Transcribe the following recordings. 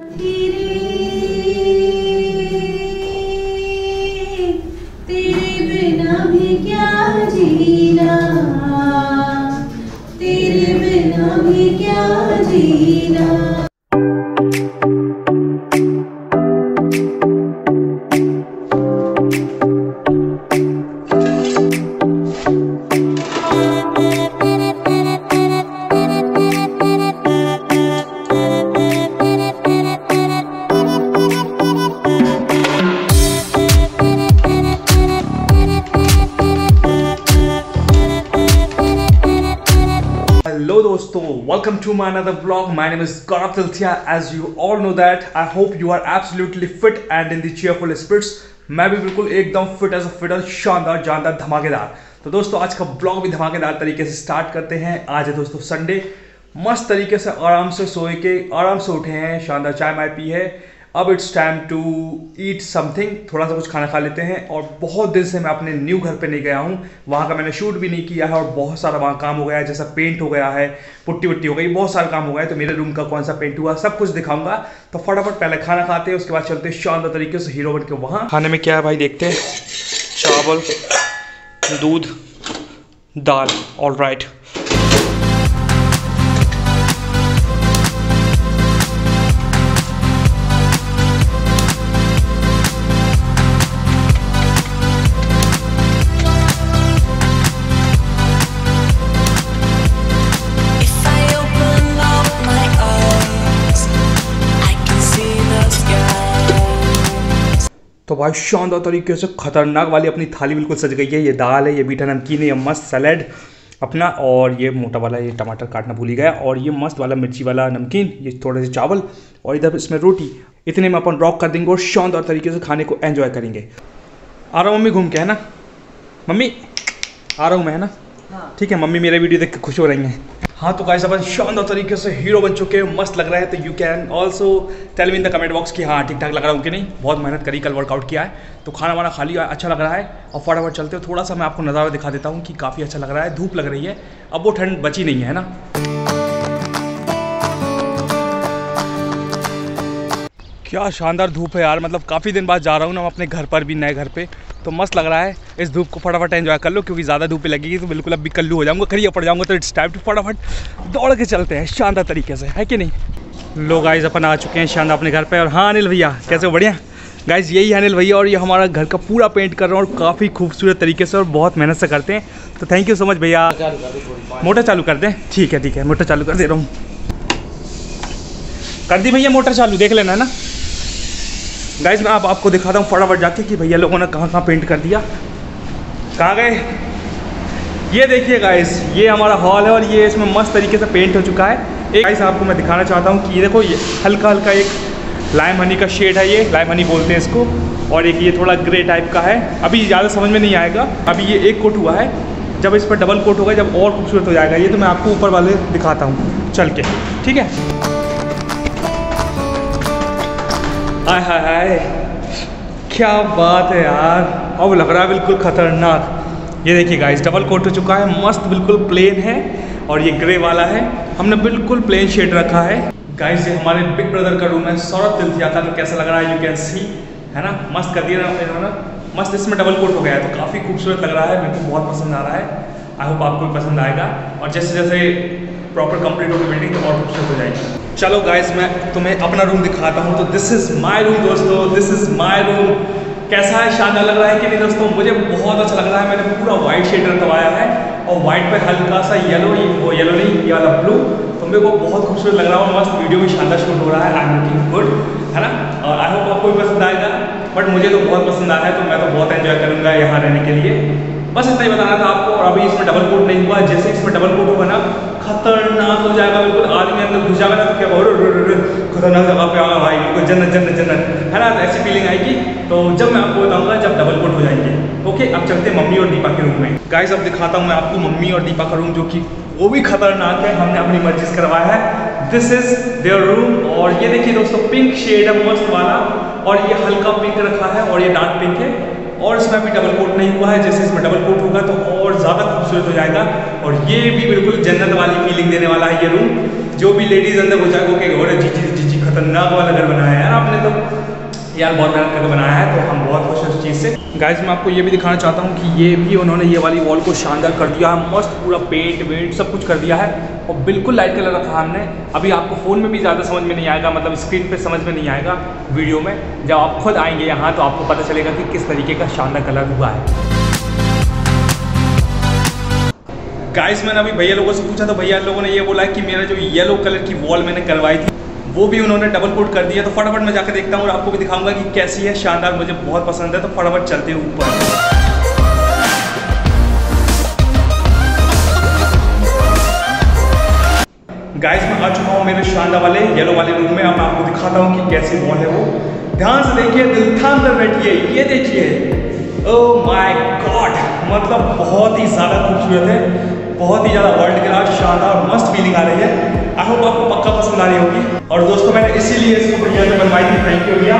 तेरे welcome to my another vlog my name is Gaurav Tilthia as you all know that I hope you are absolutely fit and in the cheerful spirits मैं भी बिल्कुल एकदम fit as a fiddle शानदार जानदार धमाकेदार तो दोस्तों आज का ब्लॉग भी धमाकेदार तरीके से स्टार्ट करते हैं आज है दोस्तों संडे मस्त तरीके से आराम से सोए के आराम से उठे हैं शानदार चाय माय पी है अब it's time to eat something थोड़ा सा कुछ खाना खा लेते हैं और बहुत दिन से मैं अपने न्यू घर पे नहीं गया हूँ। वहाँ का मैंने शूट भी नहीं किया है और बहुत सारा वहाँ काम हो गया है, जैसा पेंट हो गया है पुट्टी वट्टी हो गई, बहुत सारा काम हो गया है तो मेरे रूम का कौन सा पेंट हुआ, सब कुछ दिखाऊँगा। तो फटाफट पहले खाना खाते हैं, उसके बाद चलते शानदार तरीके से हीरो बन के वहाँ। खाने में क्या है भाई, देखते हैं। चावल, दूध, दाल ऑल राइट तो भाई शानदार तरीके से खतरनाक वाली अपनी थाली बिल्कुल सज गई है। ये दाल है ये मीठा नमकीन है ये मस्त सैलेड अपना और ये मोटा वाला ये टमाटर काटना भूल ही गया और ये मस्त वाला मिर्ची वाला नमकीन ये थोड़े से चावल और इधर इसमें रोटी। इतने में अपन रॉक कर देंगे और शानदार तरीके से खाने को एंजॉय करेंगे। आ रहा हूँ मम्मी घूम के है ना? मम्मी आ रहा हूँ मैं है ना? ठीक है मम्मी मेरा वीडियो देख के खुश हो रही हैं। हाँ तो गाइस अपन शानदार तरीके से हीरो बन चुके हैं, मस्त लग रहा है तो you can also tell me in the comment box कि हाँ ठीक ठाक लग रहा हूँ कि नहीं? बहुत मेहनत करी, कल वर्कआउट किया है तो खाना वाना खा लिया अच्छा लग रहा है और फटाफट चलते हो, थोड़ा सा मैं आपको नज़ारा दिखा देता हूँ कि काफ़ी अच्छा लग रहा है, धूप लग रही है, अब वो ठंड बची नहीं है ना? क्या शानदार धूप है यार मतलब काफ़ी दिन बाद जा रहा हूँ ना अपने घर पर भी, नए घर पे तो मस्त लग रहा है। इस धूप को फटाफट एंजॉय कर लो, क्योंकि ज़्यादा धूप लगेगी तो बिल्कुल अभी कल्लू हो जाऊँगा करिए पड़ जाऊँगा तो इट्स टाइम टू फटाफट दौड़ के चलते हैं, शानदार तरीके से, है कि नहीं? लोग आइज़ अपन आ चुके हैं शानदार अपने घर पर और हाँ अनिल भैया, कैसे बढ़िया? गाइज़ यही है अनिल भैया, और ये हमारा घर का पूरा पेंट कर रहे हैं, और काफ़ी खूबसूरत तरीके से, और बहुत मेहनत से करते हैं। तो थैंक यू सो मच भैया। मोटर चालू कर दें? ठीक है ठीक है, मोटर चालू कर दे रहा हूँ। कर दी भैया, मोटर चालू, देख लेना, है ना? गाइज़ मैं आप आपको दिखाता हूँ फटाफट जाके कि भैया लोगों ने कहाँ कहाँ पेंट कर दिया। कहाँ गए? ये देखिए गाइस ये हमारा हॉल है और ये इसमें मस्त तरीके से पेंट हो चुका है। एक गाइस आपको मैं दिखाना चाहता हूँ कि ये देखो, ये हल्का हल्का एक लाइम हनी का शेड है ये। लाइम हनी बोलते हैं इसको। और एक ये थोड़ा ग्रे टाइप का है। अभी ज़्यादा समझ में नहीं आएगा। अभी ये एक कोट हुआ है। जब इस पर डबल कोट होगा, जब और खूबसूरत हो जाएगा ये तो मैं आपको ऊपर वाले दिखाता हूँ। चल के। ठीक है? हाय हाय हाय। क्या बात है यार। अब लग रहा है बिल्कुल खतरनाक। ये देखिए गाइस डबल कोट हो चुका है। मस्त, बिल्कुल प्लेन है और ये ग्रे वाला है। हमने बिल्कुल प्लेन शेड रखा है। गाइस ये हमारे बिग ब्रदर का रूम है। सौरभ तिलथिया का तो कैसा लग रहा है? यू कैन सी है ना? मस्त कर दिया ना मस्त इसमें डबल कोट हो गया है। तो काफ़ी खूबसूरत लग रहा है। मेरे को बहुत पसंद आ रहा है। आई होप आपको भी पसंद आएगा। और जैसे जैसे प्रॉपर कंप्लीट होगी बिल्डिंग तो और खूबसूरत हो जाएगी। चलो गाइस मैं तुम्हें अपना रूम दिखाता हूँ। तो दिस इज़ माय रूम दोस्तों। दिस इज़ माय रूम कैसा है? शानदार लग रहा है कि नहीं, दोस्तों? मुझे बहुत अच्छा लग रहा है। मैंने पूरा वाइट शेडर रखवाया है और वाइट पे हल्का सा येलो वो येलो नहीं, ये वाला ब्लू तो मेरे को बहुत खूबसूरत लग रहा है और मस्त वीडियो भी शानदार शूट हो रहा है। आई एम लुकिंग गुड है ना? और आई होप आपको भी पसंद आएगा बट मुझे तो बहुत पसंद आया है तो मैं तो बहुत एंजॉय करूँगा यहाँ रहने के लिए। बस इतना ही बताना था आपको, और अभी इसमें डबल कोट नहीं हुआ। जैसे इसमें डबल कोट होगा ना खतरनाक हो जाएगा, बिल्कुल आदमी अंदर घुस जाएगा तो क्या और खतरनाक जगह पे आगा भाई, बिल्कुल जन्नत जन्नत जन्नत। है ना तो ऐसी फीलिंग आएगी तो जब मैं आपको बताऊँगा जब डबल कोट हो जाएँगे। ओके अब चलते हैं मम्मी और दीपा के रूम में। गाइस अब दिखाता हूँ मैं आपको मम्मी और दीपा का रूम जो कि वो भी खतरनाक है, हमने अपनी मर्ज़ी से करवाया है। दिस इज़ देयर रूम और ये देखिए दोस्तों पिंक शेड है, मस्त वाला, और ये हल्का पिंक रखा है, और ये डार्क पिंक है। और इसमें भी डबल कोट नहीं हुआ है। जैसे इसमें डबल कोट होगा तो और ज़्यादा खूबसूरत हो जाएगा। और ये भी बिल्कुल जन्नत वाली फीलिंग देने वाला है ये रूम जो भी लेडीज़ अंदर हो जाएगा कि और जी जी जी जी, खतरनाक वाला घर बनाया है। यार आपने तो यार बहुत मेहनत करके बनाया है तो हम बहुत खुश हैं उस चीज़ से। गाइज़ मैं आपको ये भी दिखाना चाहता हूँ कि ये भी उन्होंने ये वाली वॉल को शानदार कर दिया। है मस्त पूरा पेंट वेंट सब कुछ कर दिया है। और बिल्कुल लाइट कलर रखा हमने। अभी आपको फ़ोन में भी ज़्यादा समझ में नहीं आएगा मतलब स्क्रीन पे समझ में नहीं आएगा वीडियो में। जब आप खुद आएँगे यहाँ तो आपको पता चलेगा कि किस तरीके का शानदार कलर हुआ है। गाइस मैंने अभी भैया लोगों से पूछा तो भैया लोगों ने ये बोला कि मेरा जो येलो कलर की वॉल मैंने करवाई थी वो भी उन्होंने डबल कोट कर दिया। तो फटाफट मैं जाकर देखता हूँ और आपको भी दिखाऊँगा कि कैसी है, शानदार, मुझे बहुत पसंद है। तो फटाफट चलते हैं ऊपर। गाइस मैं आ चुका हूँ मेरे शानदार वाले येलो वाले रूम में। अब मैं आपको दिखाता हूँ कि कैसी वॉल है वो। ध्यान से देखिए, दिल थाम कर बैठिए। ये देखिए। ओह माय गॉड मतलब बहुत ही ज़्यादा खूबसूरत है। बहुत ही ज़्यादा वर्ल्ड क्लास शानदार मस्त फीलिंग आ रही है। आई होप आपको पक्का पसंद आ रही होगी। और दोस्तों मैंने इसीलिए इसको भैया ने बनवाई थी। थैंक यू भैया।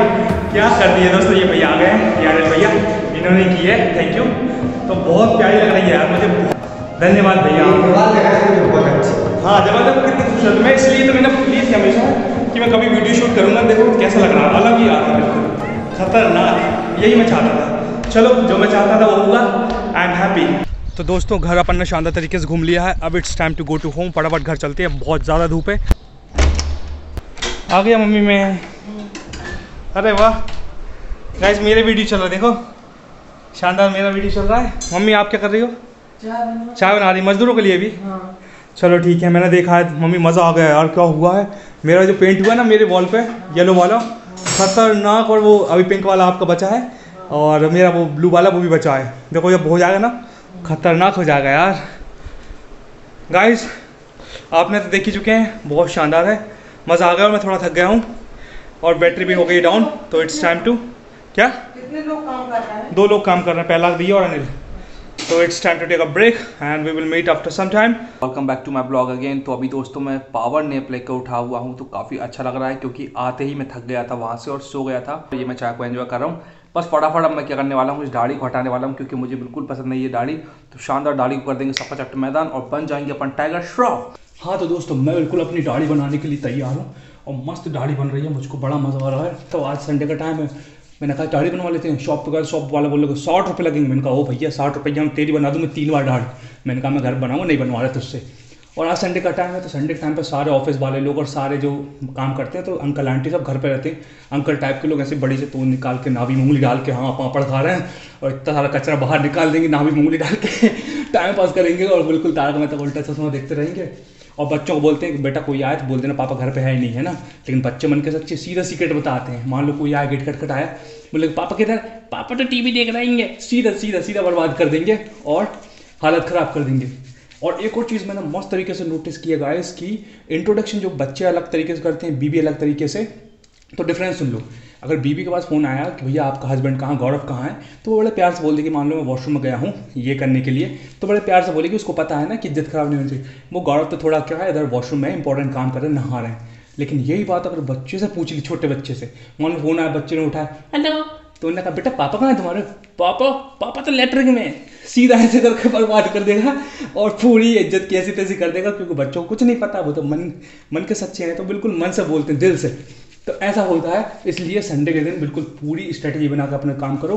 क्या कर दिए दोस्तों? ये भैया आ गए हैं। यार भैया इन्होंने की है। थैंक यू तो बहुत प्यारी लग रही है यार मुझे धन्यवाद भैया। हाँ जब ज़बरदस्त कितनी खूबसूरत। मैं इसलिए तो मैंने प्लीज़ हमेशा कि मैं कभी वीडियो शूट करूँगा। देखो कैसा लग रहा है? अलग ही आ रहा है बिल्कुल। खतरनाक। यही मैं चाहता था। चलो जो मैं चाहता था वो होगा। आई एम हैप्पी तो दोस्तों घर अपन ने शानदार तरीके से घूम लिया है। अब it's time to go to home फटाफट घर चलते हैं। बहुत ज़्यादा धूप है। आ गया मम्मी मैं। अरे वाह। गाइस मेरे वीडियो चल रहा है। देखो। शानदार मेरा वीडियो चल रहा है। मम्मी आप क्या कर रही हो? चाय बना रही मजदूरों के लिए भी हाँ। चलो ठीक है मैंने देखा है। मम्मी मज़ा आ गया यार। क्या हुआ है? मेरा जो पेंट हुआ है ना मेरे वॉल पे येलो वाला खतरनाक और वो अभी पिंक वाला आपका बचा है। और मेरा वो ब्लू वाला वो भी बचा है। देखो जब हो जाएगा ना खतरनाक हो जाएगा यार। गाइस आपने तो देख ही चुके हैं बहुत शानदार है। मज़ा आ गया और मैं थोड़ा थक गया हूँ। और बैटरी भी हो गई डाउन तो इट्स टाइम टू क्या? कितने लोग काम कर रहे हैं? दो लोग काम कर रहे हैं पहला भैया और अनिल। तो it's time to take a break and we will meet after some time welcome back to my blog again तो अभी दोस्तों मैं पावर नेप लेकर उठा हुआ हूँ तो काफ़ी अच्छा लग रहा है क्योंकि आते ही मैं थक गया था वहाँ से और सो गया था। तो ये मैं चाय को एंजॉय कर रहा हूँ। बस फटाफट अब मैं क्या करने वाला हूँ, इस दाढ़ी को हटाने वाला हूँ, क्योंकि मुझे बिल्कुल पसंद नहीं है दाढ़ी। तो शानदार दाढ़ी कर देंगे सफ़ा चट्ट मैदान और बन जाएँगे अपन टाइगर श्रॉफ हाँ तो दोस्तों, मैं बिल्कुल अपनी दाढ़ी बनाने के लिए तैयार हूँ और मस्त दाढ़ी बन रही है, मुझको बड़ा मज़ा आ रहा है। तो आज संडे का टाइम है। मैंने कहा दाढ़ी बनवा लेते हैं। शॉप पे गए शॉप वाला बोले साठ रुपये लगेंगे। मैंने कहा, ओ भैया, साठ रुपये हम तेरी बना दूँ मैं तीन बार दाढ़ी। मैंने कहा, मैं घर बनाऊँगा, नहीं बनवा रहा तुझसे। और आज संडे का टाइम है तो संडे के टाइम पर सारे ऑफ़िस वाले लोग और सारे जो काम करते हैं तो अंकल आंटी सब घर पे रहते हैं। अंकल टाइप के लोग ऐसे बड़ी से तोड़ निकाल के नाभी मूंगली डाल के हाँ पापड़ खा रहे हैं। और इतना सारा कचरा बाहर निकाल देंगे नाभी मूंगली डाल के टाइम पास करेंगे और बिल्कुल तारक मेहता उल्टा चश्मा देखते रहेंगे। और बच्चों को बोलते हैं कि, बेटा, कोई आए तो बोल देना, पापा घर पे है ही नहीं, है ना? लेकिन बच्चे मन के सच्चे सीधा सीक्रेट बताते हैं। मान लो कोई आया गेट खटखट आया, बोले, पापा किधर पापा तो टीवी देख रहेंगे सीधा सीधा सीधा बर्बाद कर देंगे और हालत ख़राब कर देंगे। और एक और चीज़ मैंने मस्त तरीके से नोटिस किया गाइस कि इंट्रोडक्शन जो बच्चे अलग तरीके से करते हैं बीबी अलग तरीके से तो डिफरेंस सुन लो। अगर बीबी के पास फ़ोन आया कि भैया आपका हस्बैंड कहाँ गौरव कहाँ है तो वो बड़े प्यार से बोल दे कि मान लो मैं वॉशरूम में गया हूँ ये करने के लिए। तो बड़े प्यार से बोलेगी उसको पता है ना कि इज़्ज़त खराब नहीं होनी चाहिए। वो गौरव तो थोड़ा क्या है इधर वॉशरूम में इंपॉर्टेंट काम कर रहे हैं नहा रहे हैं। लेकिन यही बात अगर बच्चे से पूछ ली छोटे बच्चे से मान लो फ़ोन आया बच्चे ने उठाया हेलो तो उन्होंने कहा बेटा पापा कहाँ है तुम्हारे? पापा पापा तो लेटरिन में। सीधा ऐसे करके बर्बाद कर देगा और पूरी इज़्ज़त कैसी तैसी कर देगा क्योंकि बच्चों को कुछ नहीं पता वो तो मन मन के सच्चे हैं तो बिल्कुल मन से बोलते हैं दिल से। तो ऐसा होता है इसलिए संडे के दिन बिल्कुल पूरी स्ट्रेटजी बनाकर अपना काम करो।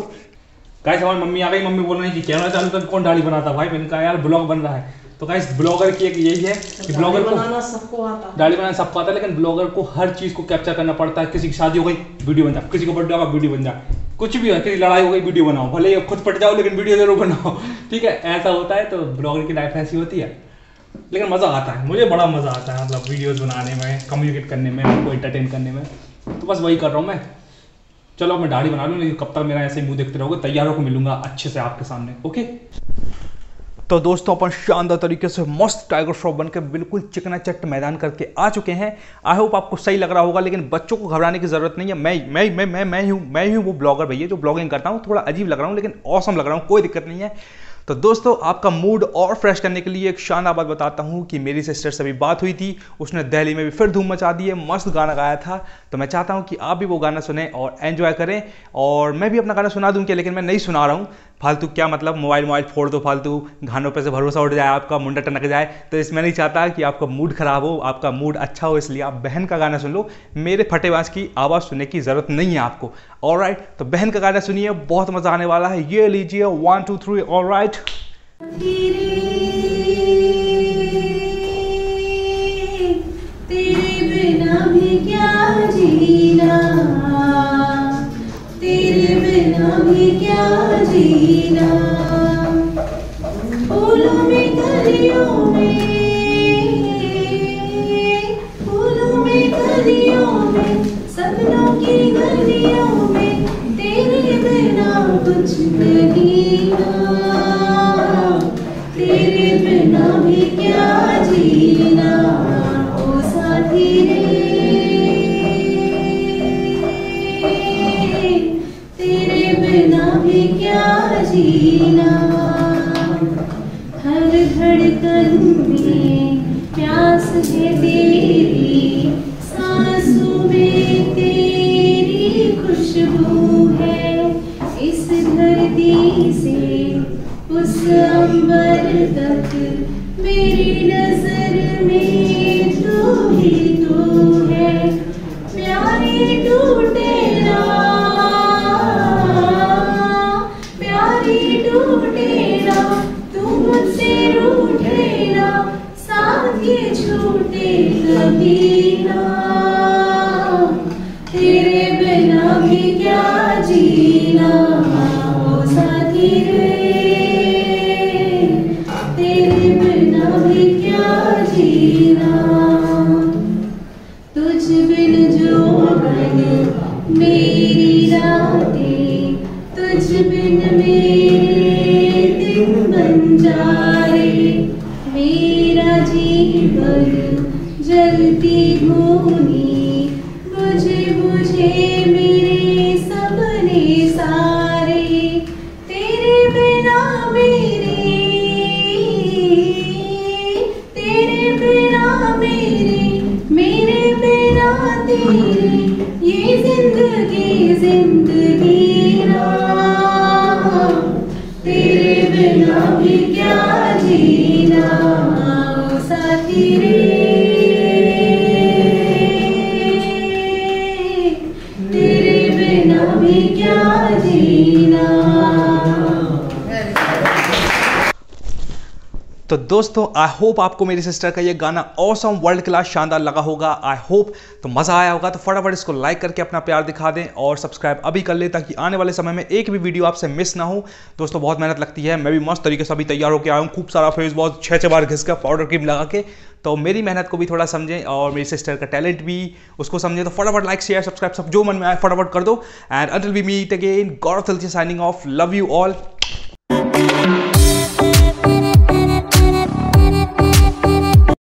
गाइस हमारी मम्मी आ गई मम्मी बोल रही कि कैमरा चालू कर कौन दाढ़ी बनाता भाई मैंने कहा यार ब्लॉग बन रहा है। तो गाइस ब्लॉगर की एक यही है कि ब्लॉगर को आता है। दाढ़ी बनाना सबको आता है लेकिन ब्लॉगर को हर चीज़ को कैप्चर करना पड़ता है। किसी की शादी हो गई वीडियो बन जाए किसी को बर्थडे होगा वीडियो बन जाए कुछ भी हो किसी लड़ाई हो गई, वीडियो बनाओ। भले ही खुद पट जाओ, लेकिन वीडियो ज़रूर बनाओ। ठीक है? ऐसा होता है तो ब्लॉगर की लाइफ ऐसी होती है। लेकिन मज़ा आता है। मुझे बड़ा मज़ा आता है मतलब वीडियोज़ बनाने में कम्युनिकेट करने में उनको एंटरटेन करने में। तो बस वही कर रहा हूँ मैं। चलो मैं दाढ़ी बना लूँ लेकिन कब तक मेरा ऐसे मुँह देखते रहोगे? तैयारों को मिलूँगा अच्छे से आपके सामने। ओके तो दोस्तों, अपन शानदार तरीके से मस्त टाइगर श्रॉफ बनकर बिल्कुल चिकना चट मैदान करके आ चुके हैं। आई होप आपको सही लग रहा होगा, लेकिन बच्चों को घबराने की ज़रूरत नहीं है। मैं मैं मैं मैं मैं हूँ मैं ही हूँ वो ब्लॉगर भैया, जो ब्लॉगिंग करता हूँ। थोड़ा अजीब लग रहा हूँ, लेकिन औसम लग रहा हूँ, कोई दिक्कत नहीं है। तो दोस्तों, आपका मूड और फ्रेश करने के लिए एक शानदार बात बताता हूँ कि मेरी सिस्टर से भी बात हुई थी। उसने दिल्ली में भी फिर धूम मचा दी है, मस्त गाना गाया था। तो मैं चाहता हूँ कि आप भी वो गाना सुने और एंजॉय करें। और मैं भी अपना गाना सुना दूँ क्या, लेकिन मैं नहीं सुना रहा हूँ। फालतू क्या मतलब? मोबाइल मोबाइल फोड़ दो फालतू। घानों पे से भरोसा उठ जाए, आपका मुंडा टनक जाए। तो इसमें नहीं चाहता कि आपका मूड खराब हो, आपका मूड अच्छा हो, इसलिए आप बहन का गाना सुन लो। मेरे फटेबाज की आवाज़ सुनने की ज़रूरत नहीं है आपको। और राइट तो बहन का गाना सुनिए, बहुत मज़ा आने वाला है। ये लीजिए वन टू थ्री और राइट बिना भी क्या जीना? फूलों में कलियों में जीना। हर धड़कन में प्यास है तेरी, सांसों में तेरी खुशबू है। इस धरती से उस अंबर तक मेरी तेरे बिना भी क्या जीना साथी रे। दोस्तों आई होप आपको मेरी सिस्टर का ये गाना ऑसम वर्ल्ड क्लास शानदार लगा होगा। आई होप तो मज़ा आया होगा। तो फटाफट इसको लाइक करके अपना प्यार दिखा दें और सब्सक्राइब अभी कर लें ताकि आने वाले समय में एक भी वीडियो आपसे मिस ना हो। दोस्तों, बहुत मेहनत लगती है। मैं भी मस्त तरीके से अभी तैयार होकर आया हूँ। खूब सारा फेस वॉश छः छः बार घिस का पाउडर क्रीम लगा के। तो मेरी मेहनत को भी थोड़ा समझें और मेरी सिस्टर का टैलेंट भी उसको समझें। तो फटाफट लाइक शेयर सब्सक्राइब सब जो मन में आए, फटाफट कर दो। And until we meet again Gaurav signing off love you all